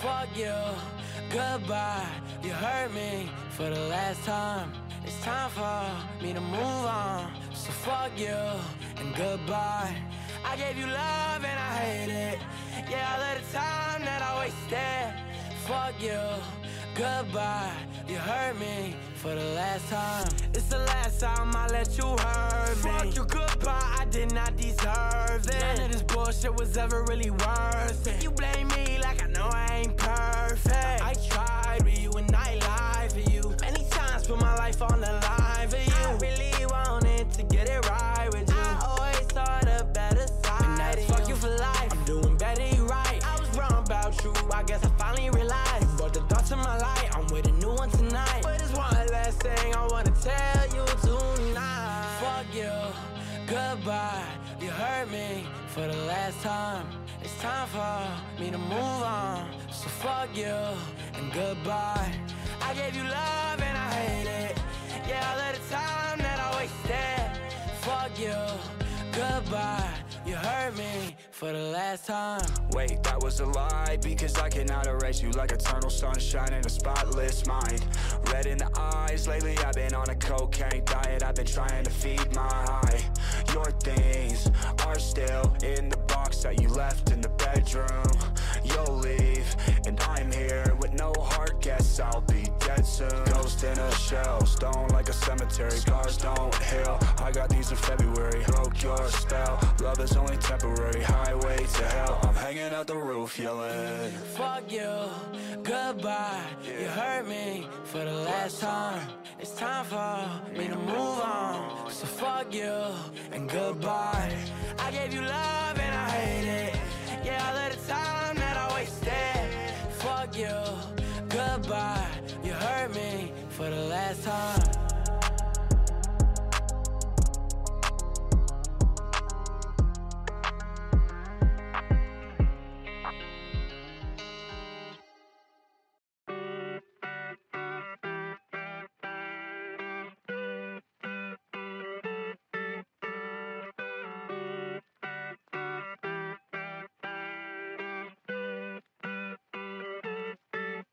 fuck you, goodbye. You hurt me for the last time. It's time for me to move on. So fuck you and goodbye. I gave you love and I hate it. Yeah, all of the time that I wasted. Fuck you, goodbye. You hurt me for the last time. It's the last time I let you hurt me. Fuck you, goodbye. Bullshit was ever really worth it. You blame me like I know I ain't perfect. For the last time. It's time for me to move on. So fuck you and goodbye. I gave you love and I hate it. Yeah, all of the time that I wasted. Fuck you, goodbye. You hurt me for the last time. Wait, that was a lie Because I cannot erase you like eternal sunshine in a spotless mind Red in the eyes, lately I've been on a cocaine diet I've been trying to feed my high Your things are still in the box that you left in the bedroom. You'll leave, and I'm here with no heart Guess. I'll be dead soon. Ghost in a shell, stone like a cemetery. Scars don't heal, I got these in February. Broke your spell, love is only temporary. Highway to hell, I'm hanging out the roof yelling. Fuck you, goodbye. You hurt me for the last time. It's time for me to move on. So fuck you and goodbye. I gave you love and I hate it. Yeah, all of the time that I wasted. Fuck you, goodbye. You hurt me for the last time.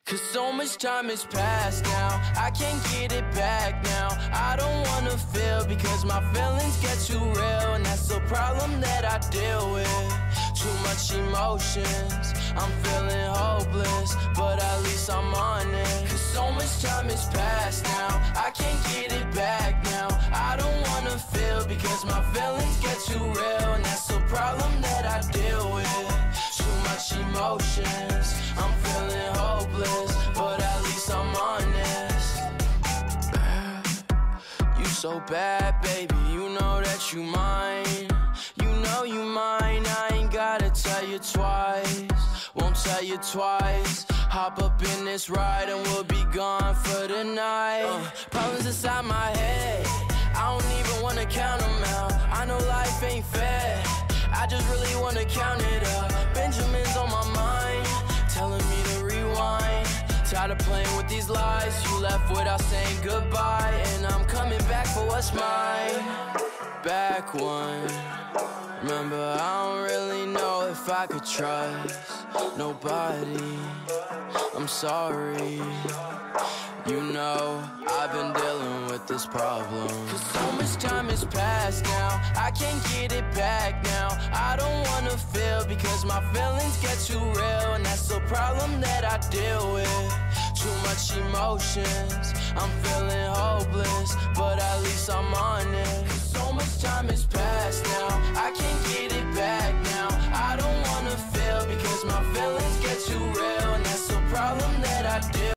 Cause so much time has passed now. I can't get it back now. I don't wanna feel because my feelings get too real. And that's the problem that I deal with. Too much emotions. I'm feeling hopeless, but at least I'm honest. Cause so much time has passed now. I can't get it back now. I don't wanna feel because my feelings get too real. And that's the problem that I deal with. Too much emotions. So bad, baby. You know that you mine. You know you mine. I ain't gotta tell you twice. Won't tell you twice. Hop up in this ride and we'll be gone for the night. Uh, problems inside my head. I don't even wanna count them out. I know life ain't fair. I just really wanna count it up. Benjamin's on my mind, telling me to rewind. Tired of playing with these lies. You left without saying goodbye, and I'm coming back for my. Back one. Remember, I don't really know if I could trust nobody. I'm sorry. You know, I've been dealing with this problem. Cause so much time has passed now. I can't get it back now. I don't wanna feel because my feelings get too real. And that's the problem that I deal with. Too much emotions. I'm feeling hopeless, but at least I'm honest. So much time has passed now.